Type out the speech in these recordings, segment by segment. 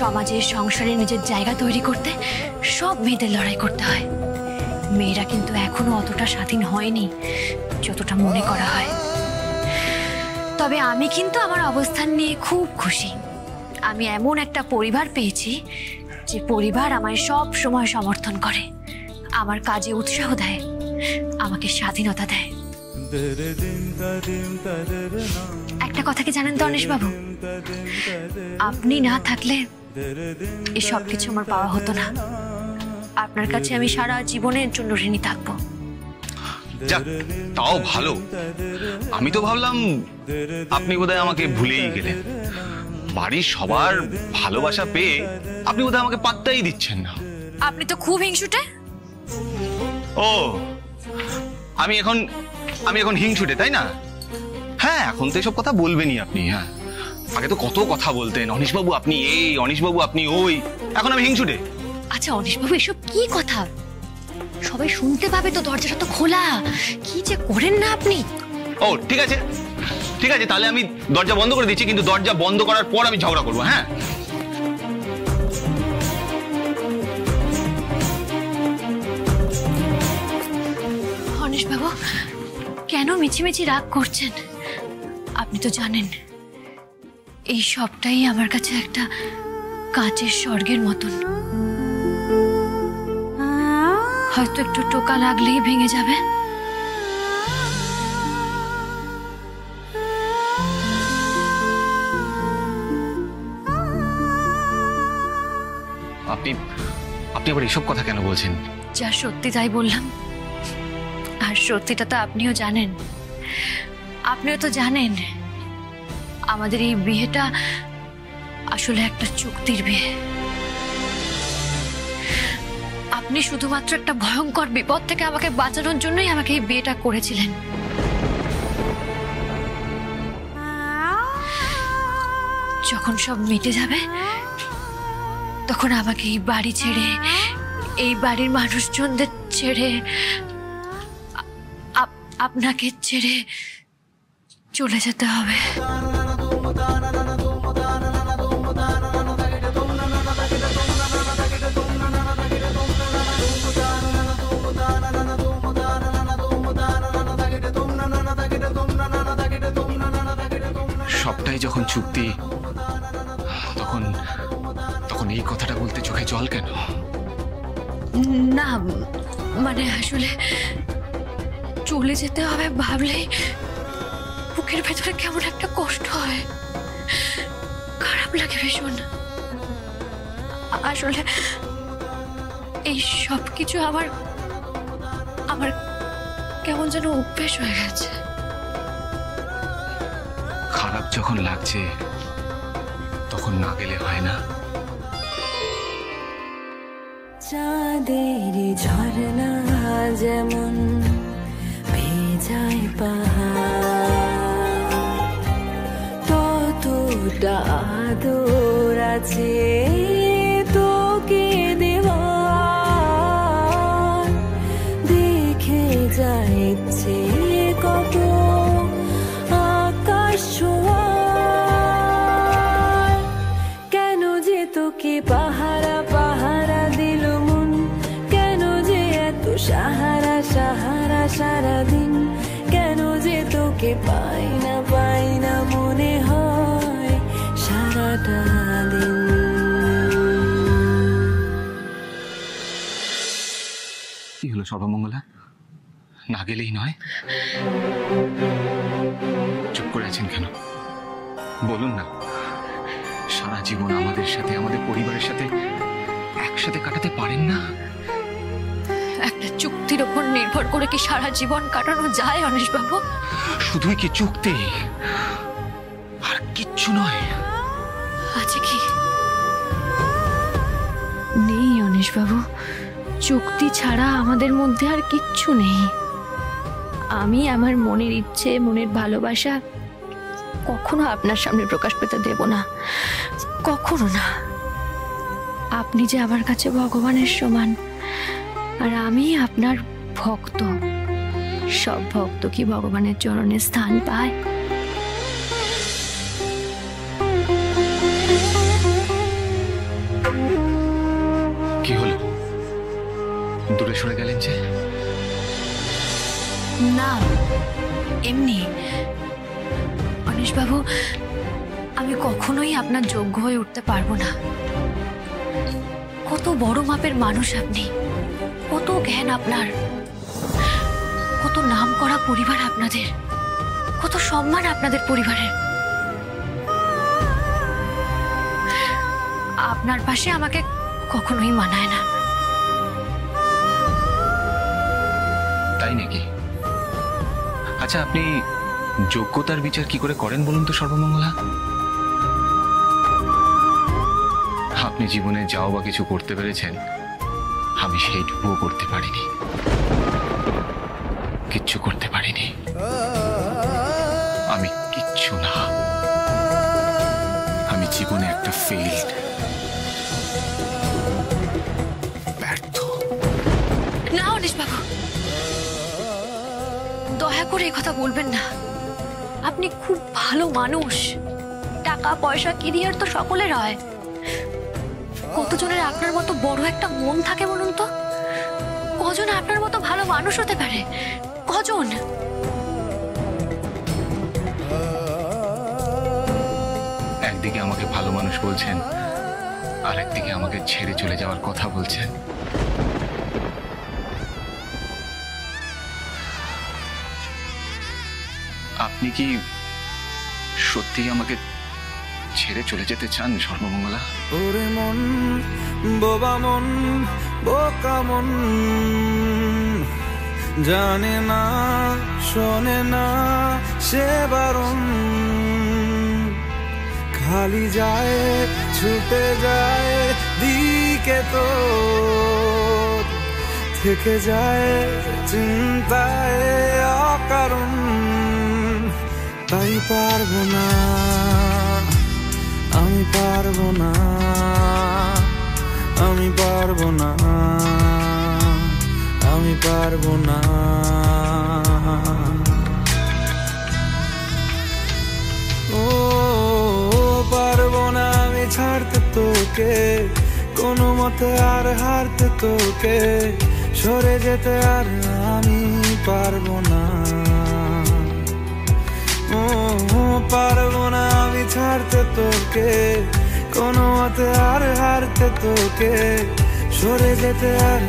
সমাজের সংসারে নিজের জায়গা তৈরি করতে সব মেয়েদের লড়াই করতে হয়। মেয়েরা কিন্তু এখনও অতটা স্বাধীন হয়নি, যতটা মনে করা হয়। তবে আমি কিন্তু আমার অবস্থান নিয়ে খুব খুশি। আমি এমন একটা পরিবার পেয়েছি যে পরিবার আমায় সব সময় সমর্থন করে। আমার কাজে উৎসাহ দেয়, আমাকে স্বাধীনতা দেয়। একটা কথা কি জানেন তো বাবু আপনি না থাকলে এই সব কিছু আমার পাওয়া হতো না। আপনার কাছে আমি সারা জীবনের জন্য ঋণী থাকব। যাক তাও ভালো। আমি তো ভাবলাম আপনি বোধহয় আমাকে ভুলেই গেলেন। বাড়ির সবার ভালোবাসা পেয়ে আপনি বোধহয় আমাকে পাত্তাই দিচ্ছেন না। আপনি তো খুব হিংসুটে। ও আমি এখন আমি এখন হিংসুটে তাই না? হ্যাঁ এখন তো এসব কথা বলবেনই আপনি হ্যাঁ। আগে তো কত কথা বলতেন। অনিশবাবু আপনি এই অনিশবাবু আপনি ওই। এখন আমি হিংসুটে। আচ্ছা অনিশবাবু এসব কি কথা? সবাই শুনতে পাবে তো দরজাটা তো খোলা। কি যে করেন না আপনি? ও ঠিক আছে। ঠিক আছে তাহলে আমি দরজা বন্ধ করে দিচ্ছি কিন্তু দরজা বন্ধ করার পর আমি ঝগড়া করব হ্যাঁ? বাবু কেন মিছিমিছি রাগ করছেন? আপনি তো জানেন। এই সবটাই আমার কাছে একটা কাঁচের স্বর্গের মতন। হয়তো একটু টোকা লাগলেই ভেঙে যাবে। আপনি আপনি আবার এসব কথা কেন বলছেন? যা সত্যি তাই বললাম। আর সত্যিটা তো আপনিও জানেন। আপনিও তো জানেন আমাদের এই বিয়েটা আসলে একটা চুক্তির বিয়ে। আপনি শুধুমাত্র একটা ভয়ঙ্কর বিপদ থেকে আমাকে বাঁচানোর জন্যই আমাকে এই বিয়েটা করেছিলেন। যখন সব মিটে যাবে, তখন আমাকে এই বাড়ি ছেড়ে, এই বাড়ির মানুষজনদের ছেড়ে আপনাকে ছেড়ে চলে যেতে হবে। সবটাই যখন চুক্তি, তখন তখন এই কথাটা বলতে চোখে জল কেন? না মানে আসলে চলে যেতে হবে ভাবলেই বুকের ভেতরে কেমন একটা কষ্ট হয়। খারাপ লাগে ভীষণ। আসলে এই সব কিছু আমার আমার কেমন যেন অভ্যেস হয়ে গেছে। খারাপ যখন লাগছে তখন না গেলে হয় না। চাঁদের ঝরনা যেমন ভেজায় পাহাড় ততটা আদর আছে কি হলো সর্বমঙ্গলা? না গেলেই নয়? চুপ করে আছেন কেন? বলুন না। সারা জীবন আমাদের সাথে আমাদের পরিবারের সাথে একসাথে কাটাতে পারেন না? একটা চুক্তির ওপর নির্ভর করে কি সারা জীবন কাটানো যায় অনিশ বাবু শুধুই কি চুক্তি? আর কিচ্ছু নয়। আছে কি? নেই অনিশ বাবু চুক্তি ছাড়া আমাদের মধ্যে আর কিচ্ছু নেই। আমি আমার মনের ইচ্ছে, মনের ভালোবাসা কখনো আপনার সামনে প্রকাশ পেতে দেব না। কখনো না। আপনি যে আমার কাছে ভগবানের সমান, আর আমি আপনার ভক্ত। সব ভক্ত কি ভগবানের চরণে স্থান পায়? না, এমনি। অনিশবাবু আমি কখনোই আপনার যোগ্য হয়ে উঠতে পারব না। কত বড় মাপের মানুষ আপনি। কত জ্ঞান আপনার। কত নাম করা পরিবার আপনাদের। কত সম্মান আপনাদের পরিবারের। আপনার পাশে আমাকে কখনোই মানায় না। তাই নাকি? আচ্ছা আপনি যোগ্যতার বিচার কি করে করেন বলুন তো সর্বমঙ্গলা? আপনি জীবনে যাও বা কিছু করতে পেরেছেন, আমি সেইটুকুও করতে পারিনি। কিচ্ছু করতে পারিনি। আমি কিচ্ছু না। আমি জীবনে একটা ফেইল্ড দয়া করে কথা বলবেন না। আপনি খুব ভালো মানুষ। টাকা, পয়সা কেরিয়ার তো সকলের হয়। কতজনের আপনার মতো বড় একটা মন থাকে বলুন তো? কজন আপনার মতো ভালো মানুষ হতে পারে? কজন? একদিকে আমাকে ভালো মানুষ বলছেন আর একদিকে আমাকে ছেড়ে চলে যাওয়ার কথা বলছেন। আপনি কি সত্যি আমাকে ছেড়ে চলে যেতে চান, সর্বমঙ্গলা? ওরে মন, বোবা মন, বোকা মন। জানে না, শোনে না, সে বারণ। খালি যায়, ছুটে যায়, দিকে তো। থেকে যায়, চিন্তায় অকারণ। তাই পারব না, আমি পারব না, আমি পারব না, আমি পারব না। ও পারব না আমি ছাড়তে তোকে, কোনো মতে আর হারতে তোকে, সরে যেতে আর আমি পারব না। পারব না আমি ছাড়তে তোকে। কোনো মতে আর হারতে তোকে। সরে যেতে আর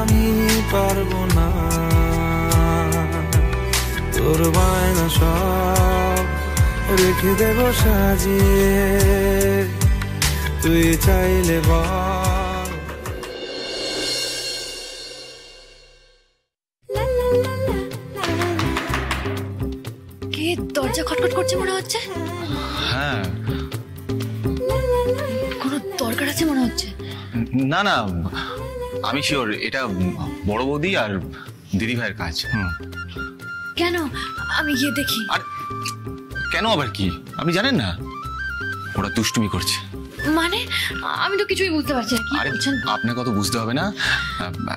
আমি পারব না। তোর বায়না সব রেখে দেব সাজিয়ে। তুই চাইলে বল খটখট করছে মনে হচ্ছে? হ্যাঁ। কোনো দরকার আছে মনে হচ্ছে? না না আমি শিওর এটা বড় বৌদি আর দিদি ভাইয়ের কাজ। হুম। কেন? আমি গিয়ে দেখি। আর কেন আবার কি? আপনি জানেন না? ওরা দুষ্টুমি করছে। মানে? আমি তো কিছুই বুঝতে পারছি না। আরে বলছেন আপনাকে অত বুঝতে হবে না।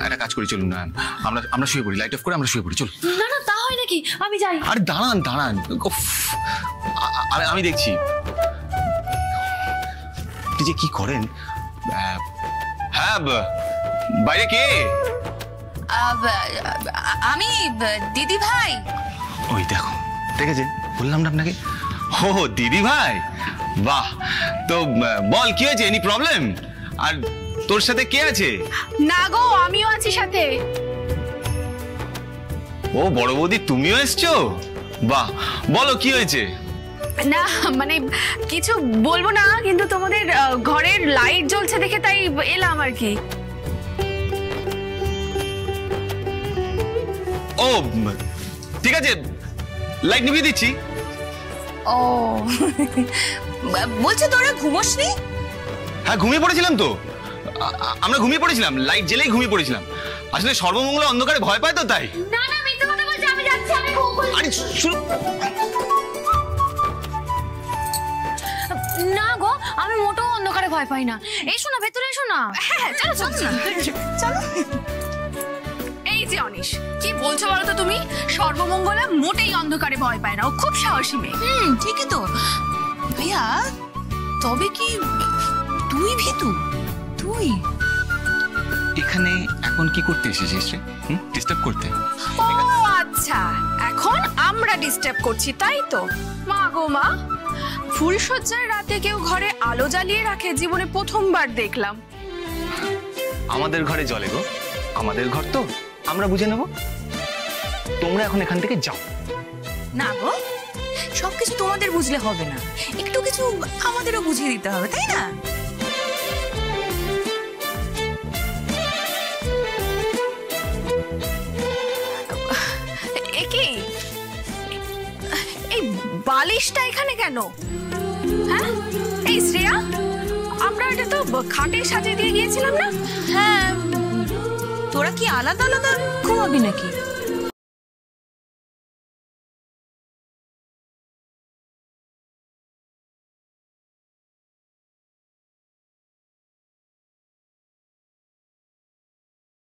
একটা কাজ করি চলুন না আমরা আমরা শুয়ে পড়ি লাইট অফ করে আমরা শুয়ে পড়ি চলুন। না হয় নাকি? আমি যাই। আরে দাঁড়ান দাঁড়ান। উফ, আ- আ- আমি- আমি দেখছি। আপনি যে কি করেন? হ্যাঁ বাইরে কে? আমি দিদি ভাই। ওই দেখো দেখেছে? বললাম না আপনাকে? ও দিদি ভাই? বাহ। তো বল কি হয়েছে? এনি প্রবলেম আর তোর সাথে কে আছে? না গো আমিও আছি সাথে। ও বড় বৌদি তুমিও এসছো? বাহ বলো কি হয়েছে? না মানে কিছু বলব না কিন্তু তোমাদের ঘরের লাইট জ্বলছে দেখে তাই এলাম আর কি। ও ঠিক আছে লাইট নিভিয়ে দিচ্ছি। ও বলছে তোরা ঘুমোসনি? হ্যাঁ ঘুমিয়ে পড়েছিলাম তো। আমরা ঘুমিয়ে পড়েছিলাম লাইট জ্বেলেই ঘুমিয়ে পড়েছিলাম। আসলে সর্বমঙ্গল অন্ধকারে ভয় পায় তো তাই। না না আরে না গো আমি মোটেও অন্ধকারে ভয় পাই না। এসো না ভেতরে এসো না। হ্যাঁ চলো চলো। চলো। এই যে অনিশ কি বলছো বলো তো তুমি? সর্বমঙ্গলা মোটেই অন্ধকারে ভয় পায় না ও খুব সাহসী মেয়ে। হুম ঠিকই তো। ভাইয়া তবে কি তুই ভীতু? তুই? এখানে এখন কি করতে এসেছিস রে? ডিস্টার্ব করতে। ও আচ্ছা এখন আমরা ডিস্টার্ব করছি তাই তো? মা গো মা ফুলসজ্জার রাতে কেউ ঘরে আলো জ্বালিয়ে রাখে জীবনে প্রথমবার দেখলাম। আমাদের ঘরে জলে গো। আমাদের ঘর তো আমরা বুঝে নেব। তোমরা এখন এখান থেকে যাও। না গো সবকিছু তোমাদের বুঝলে হবে না। একটু কিছু আমাদেরও বুঝিয়ে দিতে হবে তাই না? বালিশটা এখানে কেন? হ্যাঁ? এই শ্রেয়া, আমরা এটা তো খাটে সাজিয়ে দিয়ে গিয়েছিলাম না? হ্যাঁ তোরা কি আলাদা আলাদা ঘুমাবি নাকি?